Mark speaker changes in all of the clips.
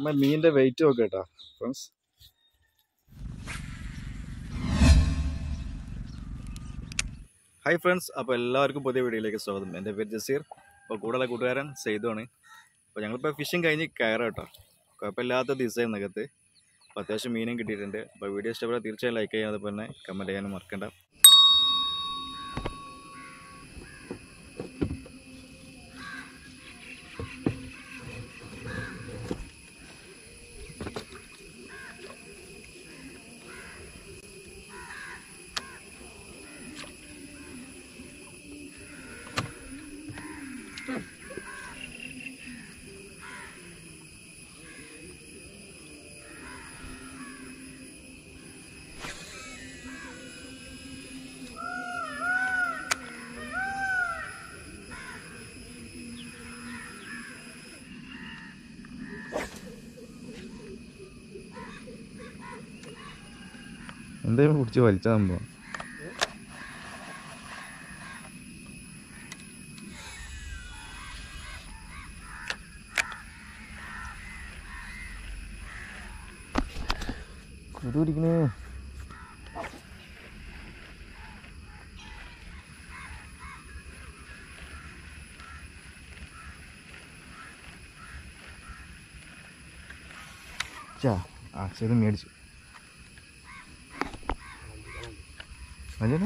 Speaker 1: നമ്മൾ മീനിന്റെ വെയിറ്റ് നോക്കാം കേട്ടോ ഫ്രണ്ട്സ് ഹായ് ഫ്രണ്ട്സ് അപ്പോൾ എല്ലാവർക്കും പുതിയ വീഡിയോയിലേക്ക് സ്വാഗതം. എന്റെ പേര് ജസീർ. അപ്പോൾ കൂടുതലുള്ള കൂട്ടുകാരൻ സെയ്തുവാണ് അപ്പോൾ ഞങ്ങളിപ്പോൾ ഫിഷിങ് കഴിഞ്ഞ് കയറാം കേട്ടോ. കുഴപ്പമില്ലാത്ത ദിവസം നികത്ത് അപ്പോൾ അത്യാവശ്യം മീനും കിട്ടിയിട്ടുണ്ട്. അപ്പോൾ വീഡിയോ ഇഷ്ടപ്പെട്ടാൽ തീർച്ചയായും ലൈക്ക് ചെയ്യാതെ തന്നെ കമന്റ് ചെയ്യാനും മറക്കണ്ട. എന്തായാലും പിടിച്ച് വലിച്ച സംഭവം. പിടിക്കണേ ചാ ആക്സിയത് മേടിച്ചു. അല്ലേ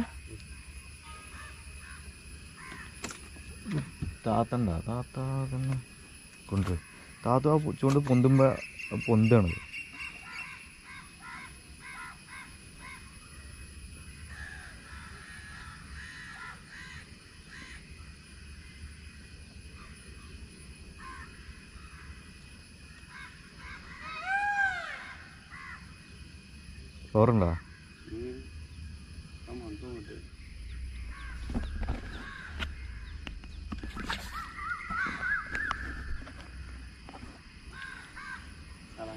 Speaker 1: താത്തണ്ട താത്ത തന്നെ. കൊണ്ടുപോയി താത്ത ആ ചൂണ്ട് പൊന്തുമ്പോൾ പൊന്താണത് ചോറുണ്ടോ അത് കണ്ടില്ല എന്നാ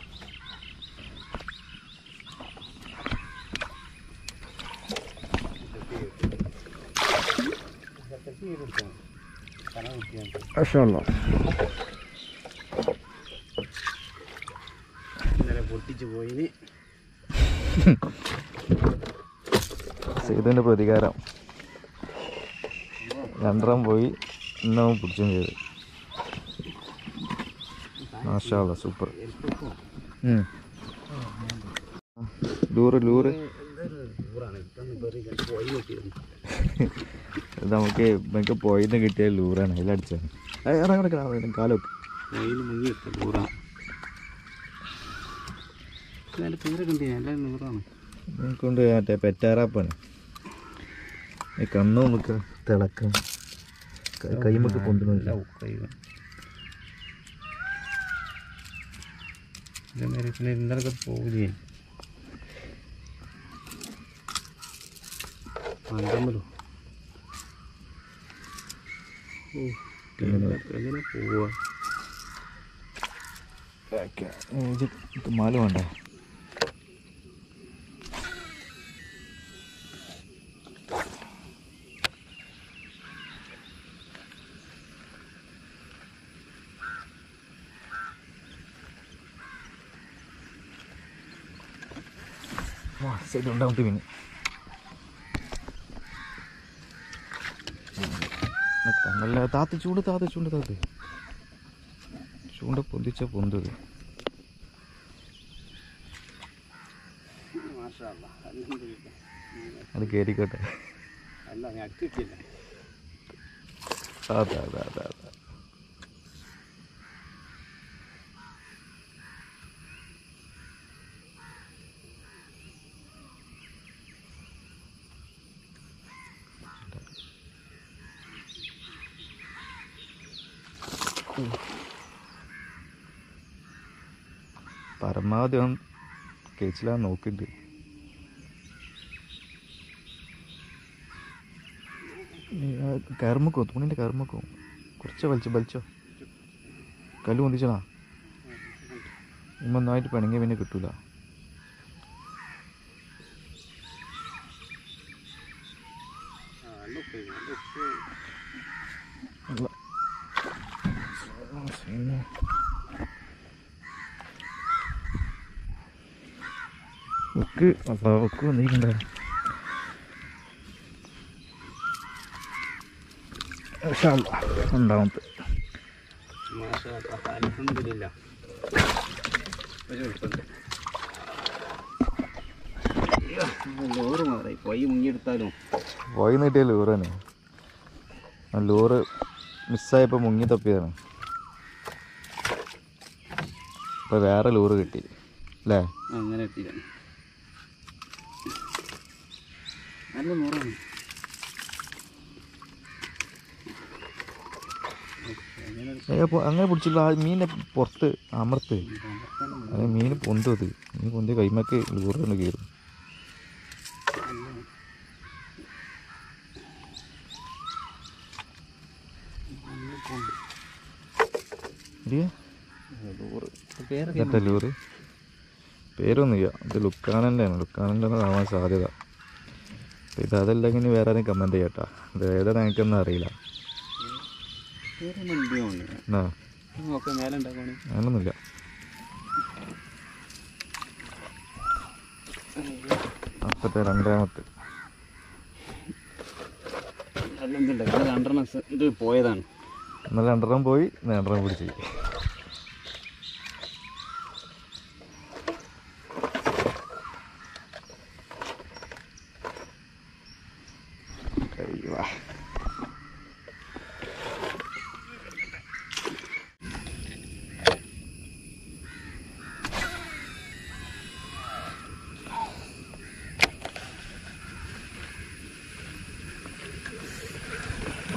Speaker 1: മാഷാഅല്ലാ.
Speaker 2: ഇന്നലെ പൊട്ടിച്ചു പോയിന്.
Speaker 1: സേതുവിന്റെ പ്രതികാരം. രണ്ടെണ്ണം പോയി ഇന്നും പിടിച്ചും ചെയ്ത്. മാഷാള്ള സൂപ്പർ. ലൂറ് ലൂറ്. ഇത് നമുക്ക് നമുക്ക് പോയിന്ന് കിട്ടിയ ലൂറാണ്. അതിലടിച്ചാണ് ഇറങ്ങി കാലൊക്കെ.
Speaker 2: വെയിൽ മുങ്ങി എത്തും ഊറാണ് നല്ല പേര് കണ്ടി
Speaker 1: മറ്റേ പെറ്റാറാപ്പാണ്. ഈ കണ്ണു നമുക്ക് തിളക്കം. കൈമൊക്കെ കൊണ്ടുവന്നില്ല
Speaker 2: ഇന്നലൊക്കെ പോവുകയെ. പന്തമ്പലോ ഓ. എങ്ങനെ പോവാ
Speaker 1: മാല വേണ്ടേ സൈഡ് ഉണ്ടാവും പിന്നെ നല്ല താത്ത് ചൂണ്ട് താത്ത് ചൂണ്ട് താത്ത്. ചൂണ്ട പൊന്തിച്ച പൊന്തത് അത് കയറിക്കോട്ടെ
Speaker 2: അല്ല ഞാൻ അടുത്തിട്ടില്ല
Speaker 1: അതെ അതെ അതെ അതെ പരമാവധി അവൻ കേച്ചിലാ നോക്കിണ്ട് കയറുമ്പക്കോ തുണിന്റെ കയറുമ്പക്കോ കുറച്ച് വലിച്ചോ വലിച്ചോ. കല്ല് പൊന്തിച്ചടാ. ഇമ്മ നന്നായിട്ട് പിണങ്ങിയ പിന്നെ കിട്ടൂല
Speaker 2: ആ നല്ല ഉപ്പ് നല്ല ഉപ്പ്
Speaker 1: വക്ക് ഉക്ക് വന്നിട്ടുണ്ടോ
Speaker 2: എളുപ്പമുണ്ട് ലോറ് മാറി പൊയ്യ് മുങ്ങിയെടുത്താലും
Speaker 1: പോയി നീട്ടിയ ലൂറാണ് ആ ലൂറ് മിസ്സായപ്പോൾ മുങ്ങി തപ്പിയതാണ്. ഇപ്പൊ വേറെ ലൂറ് കിട്ടി. അല്ലേ?
Speaker 2: അങ്ങനെ നല്ല നൂറാണ്.
Speaker 1: അങ്ങനെ പിടിച്ചില്ല ആ മീനെ പുറത്ത് അമർത്ത്. അത് മീൻ പൊന്തും അത്. മീൻ പൊന്തി കൈമക്ക് ലൂറുകൊണ്ട് കയറും.
Speaker 2: ലൂറ്.
Speaker 1: പേരൊന്നുമില്ല. ഇത് ലുക്കാനന്റെ ആണ് ലുക്കാനന്റെ ആവാൻ സാധ്യത. ഇത് അതല്ലെങ്കിൽ ഇനി വേറെ ആരും കമന്റ് ചെയ്യട്ടോ. അത് ഏതാ നിനക്കൊന്നും അറിയില്ല. അങ്ങനൊന്നുമില്ല അപ്പത്തെ രണ്ടാമത്തെ
Speaker 2: രണ്ടെണ്ണം ഇത് പോയതാണ്.
Speaker 1: ഇന്നലെ രണ്ടെണ്ണം പോയി രണ്ടെണ്ണം പിടിച്ച്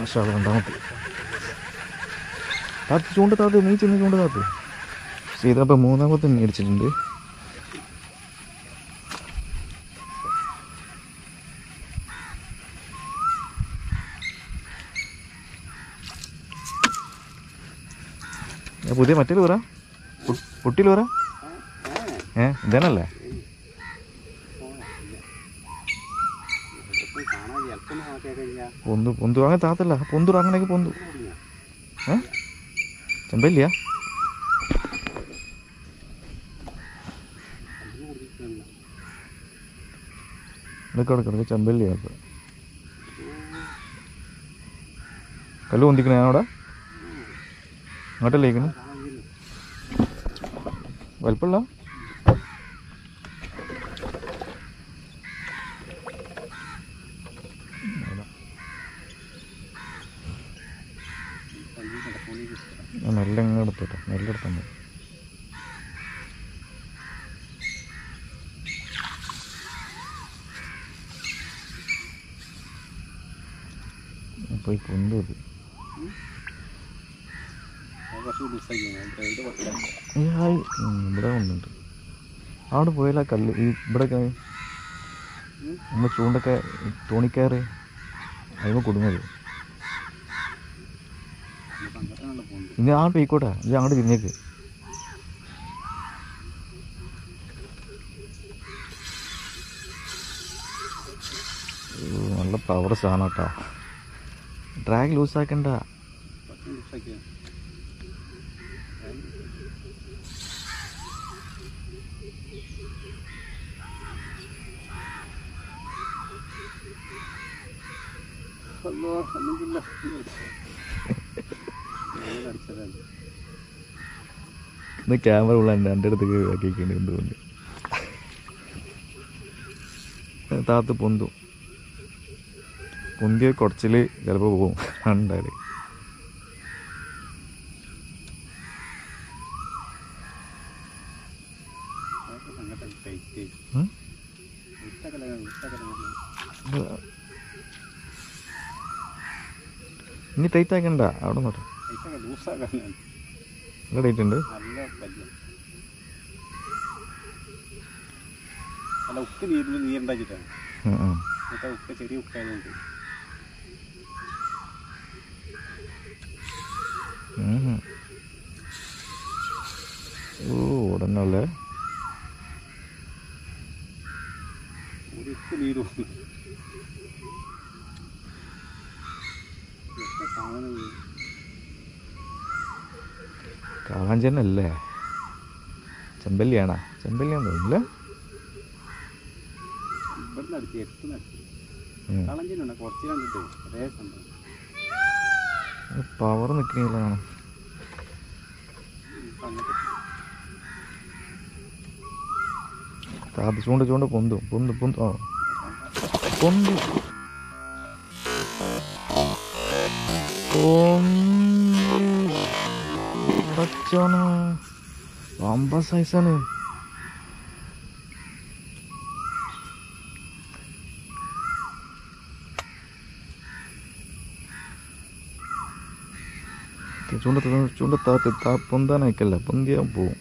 Speaker 1: അല്ലാ, രണ്ടാമത്തെ താത്ത് ചൂണ്ട താത്ത് നീ ചെന്ന് ചൂണ്ട താത്ത്. ചെയ്തപ്പോൾ മൂന്നാമത്തെ മേടിച്ചിട്ടുണ്ട്. പുതിയ മറ്റേ പറ. പൊട്ടിയിൽ പറ. ഏ ഇതേനല്ലേ? പൊന്തു പൊന്തു അങ്ങനെ താത്തല്ല. പൊന്തു അങ്ങനെയൊക്കെ പൊന്തു. ഏ? ചെമ്പല്ല കിടക്കുക ചെമ്പല്ലിയാ കല്ല് പൊന്തിക്കണേ ഞാനവിടെ? അങ്ങോട്ടല്ലേ വലിപ്പമുള്ള ഞാൻ മെല്ലെ അങ്ങ് എടുത്തോട്ടെ മെല്ലെ എടുത്താൽ മതി അപ്പോൾ ഈ പൊന്തു
Speaker 2: ഇങ്ങനെ എടുത്തു പറ്റില്ല
Speaker 1: ഈ ഹായ് ഉം, ഇവിടെ ഒന്നുണ്ട് അവിടെ പോയാലാ കല്ല്. ഈ ഇവിടെയൊക്കെ നമ്മൾ ചൂണ്ടൊക്കെ തോണിക്കാറ് അതിന് കുടുങ്ങത് ഇനി ആ പോയിക്കോട്ടെ. ഇത് അങ്ങോട്ട് തിരിഞ്ഞേക്ക്. നല്ല പവർ സാധനം കേട്ടോ. ഡ്രാഗ് ലൂസാക്കണ്ട
Speaker 2: അല്ലെങ്കില്ല അടിച്ചതാണ്
Speaker 1: ഇന്ന് ക്യാമറ ഉള്ള എന്റെ എന്റെ അടുത്തേക്ക് ആക്കിയിട്ടുണ്ട് എന്തുകൊണ്ട് താത്ത് പൊന്തും. പൊന്തിയ കുറച്ചിൽ ചിലപ്പോൾ പോകും. ഉണ്ടാൽ
Speaker 2: അങ്ങോട്ട് ടൈറ്റ്
Speaker 1: ഉം?
Speaker 2: വിട്ടകല വിട്ടകല
Speaker 1: ഇനി ടൈറ്റ് ആക്കണ്ട. അവിടെ നോട്ടെ
Speaker 2: അല്ല നീരിൽ നീരുണ്ടാക്കിയിട്ടാണ്. എന്നിട്ട് ചെറിയ.
Speaker 1: ഓ ഉടനല്ലേ
Speaker 2: ഒരു നീരും എത്ര കുറച്ച് ചെമ്പല്ലിയാണോ ചെമ്പല്ലിയാണ് തോന്നില്ല
Speaker 1: പവർ നിൽക്കണില്ലാണ്
Speaker 2: ഇപ്പം
Speaker 1: ചൂണ്ട് ചൂണ്ട ചൂണ്ട പൊന്തും പൊന്തു പൊന്തു. ഓ പൊന്തു. അടച്ചോണ വമ്പ സൈസാണ് ചൂണ്ട ചൂണ്ട താത്തി താ പൊന്താനായിക്കല്ല പൊന്തിയാ പോവും.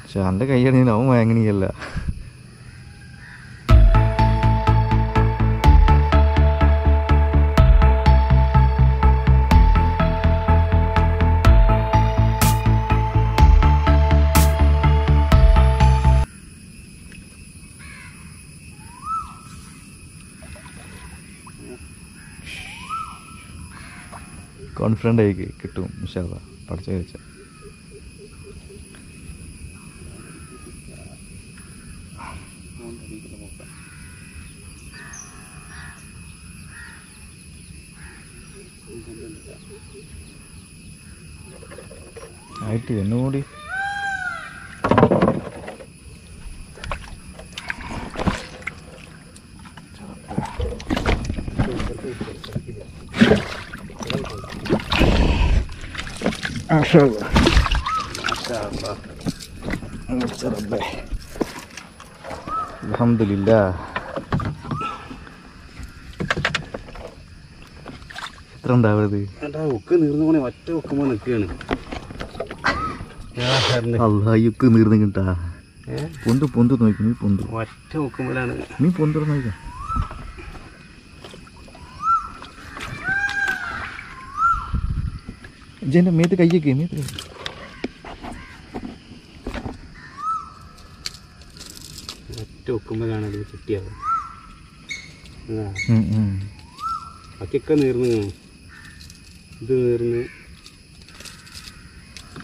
Speaker 1: പക്ഷെ എന്റെ കൈയാണെങ്കിൽ അവൻ വാങ്ങണിയല്ല കോൺഫിഡന്റ് ആയി കിട്ടും വിശാല പഠിച്ച കഴിച്ച.
Speaker 2: ആയിട്ട് അടിക്കുള്ള
Speaker 1: ആയിട്ട് എന്നുകൂടി അലഹമില്ല എത്ര ഉണ്ടാവരുത്
Speaker 2: ഉക്ക് നീർന്നു പോണേ ഒറ്റ ഉക്കുമ്പോൾ നിൽക്കുകയാണ്
Speaker 1: അള്ളാഹ്യൊക്കെ നീർന്ന് കിട്ടാ പൊന്ത് പൊന്ത് നോക്കി നീ പൊന്തു.
Speaker 2: ഒറ്റ ഉക്കുമ്പോഴാണ്
Speaker 1: നീ പൊന്തു നോക്കാം. ഇജെന്റെ മേത്ത് കയ്യൊക്കെ മേത്ത് കൈ
Speaker 2: ഒറ്റ ഉക്കുമ്പോഴാണ് അത് കിട്ടിയത്. ആ
Speaker 1: ഉം, ഉം.
Speaker 2: ബാക്കിയൊക്കെ നീർന്ന് കാണും. ഇത് നീർന്ന്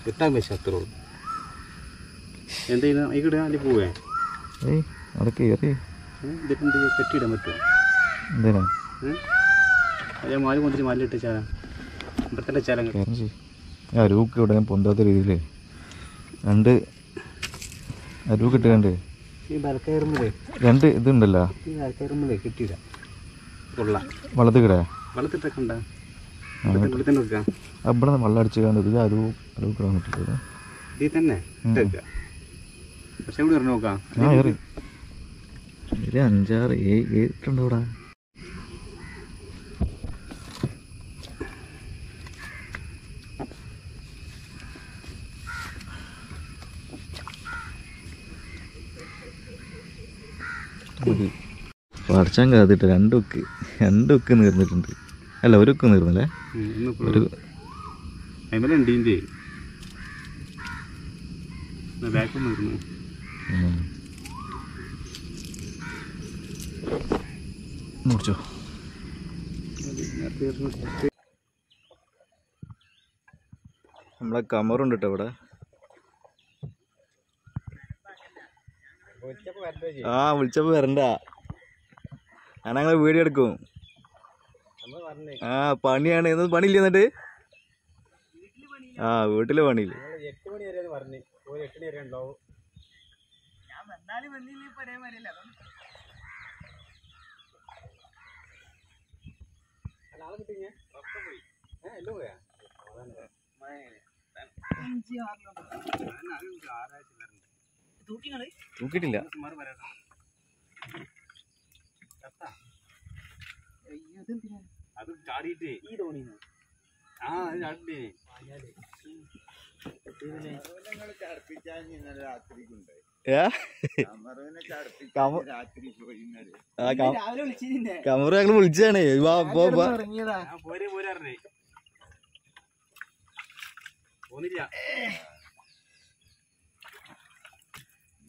Speaker 2: കിട്ടാൻ പറ്റും അത്രേ ഉള്ളൂ. എന്താ ചെയ്യുന്നത് അതിൽ പോവേ?
Speaker 1: ഏയ് അവിടെ കയറി.
Speaker 2: ഇതിട്ട് എന്ത് ചെയ്യും? കെട്ടിയിടാൻ പറ്റുമോ?
Speaker 1: എന്തേനാ?
Speaker 2: അതേ മാൽ കൊണ്ടിട്ട് മാലിട്ട് ചാല
Speaker 1: അരൂക്ക് ഇവിടെ പൊന്താത്ത രീതിയിൽ രണ്ട് അരൂക്ക് ഇട്ട് രണ്ട്. ഇതുണ്ടല്ലോ.
Speaker 2: ഈ ബലക്കയറുമ്പോഴേ കെട്ടിയിടാം. കൊള്ളാം
Speaker 1: വള്ളത്ത് കിട
Speaker 2: വെള്ളത്തിട്ടൊക്കെ ഉണ്ടാ ഇവിടെ തന്നെ വെക്കാം.
Speaker 1: അവിടെ വെള്ളം അടിച്ച് കണ്ട് ഇത് അരൂ അരൂക്ക് ഇടാൻ പറ്റില്ല
Speaker 2: ഇതിൽ തന്നെ പക്ഷെ ഇവിടെ നോക്കാം.
Speaker 1: അഞ്ചാറ് ഏഴ് ഏറ്റുണ്ട് ഇവിടെ? പഠിച്ചാൻ കാത്തിട്ട് രണ്ടുക്ക് രണ്ടുക്ക് നീർന്നിട്ടുണ്ട്. അല്ല നീർന്നല്ലേ? ഒരു
Speaker 2: നിൽക്കുന്നു
Speaker 1: ഉം. മുറിച്ചോ? നമ്മളെ കമറുണ്ട് കേട്ടോ ഇവിടെ? ആ വിളിച്ചപ്പോ വരണ്ട. ഞാൻ ഞങ്ങളെ വീഡിയോ എടുക്കും. ആ പണിയാണ്. എന്നും പണിയില്ല എന്നിട്ട്? ആ വീട്ടിലെ പണിയില്ല?
Speaker 2: എട്ട് മണി
Speaker 1: തൂക്കിയിട്ടില്ല.
Speaker 2: അത് ചാടിയിട്ട്. ഈ തോണി ആ ചാടിട്ടേ
Speaker 1: കമറ് ഞങ്ങൾ വിളിച്ചാണ് വാ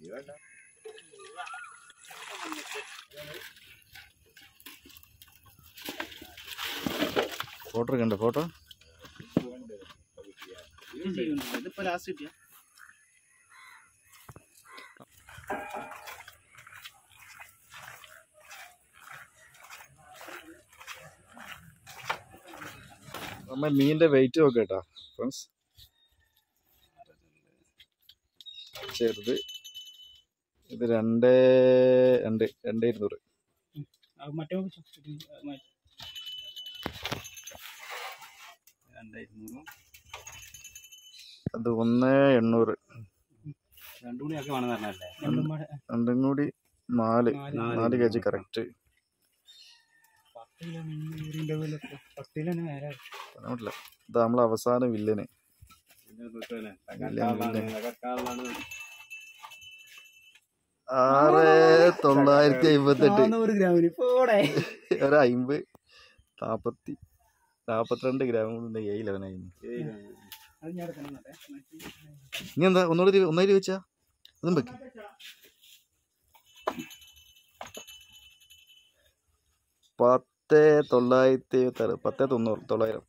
Speaker 1: പോ വാ.
Speaker 2: ഇറങ്ങിയതാ പോരെ പോരെ അറിഞ്ഞേ പോന്നില്ല
Speaker 1: ഫോട്ടോ കണ്ട ഫോട്ടോ
Speaker 2: ഇതിപ്പോ ലാസ്റ്റ് കിട്ടിയ.
Speaker 1: നമ്മ മീനിന്റെ വെയിറ്റ് നോക്കട്ടോ ഫ്രണ്ട്സ് ചെറുത്. ഇത് രണ്ട് രണ്ട് രണ്ട് ഇരുന്നൂറ്. അത് ഒന്ന് എണ്ണൂറ്.
Speaker 2: രണ്ടു
Speaker 1: കൂടി നാല്. നാല്. K G correct. ഇത് നമ്മളെ അവസാന വില്ലന്. ആറ് തൊള്ളായിരത്തി അമ്പത്തെട്ട് ഒരു അമ്പത് നാപ്പത്തി നാപ്പത്തിരണ്ട് ഗ്രാം കൊണ്ട് ഏഴ്. ഇനി എന്താ ഒന്നുകൂടി ഒന്നായി ചോദിച്ചാ അതും വെക്ക്. പത്ത് തൊള്ളായിരത്തി പത്ത് തൊണ്ണൂറ് തൊള്ളായിരം.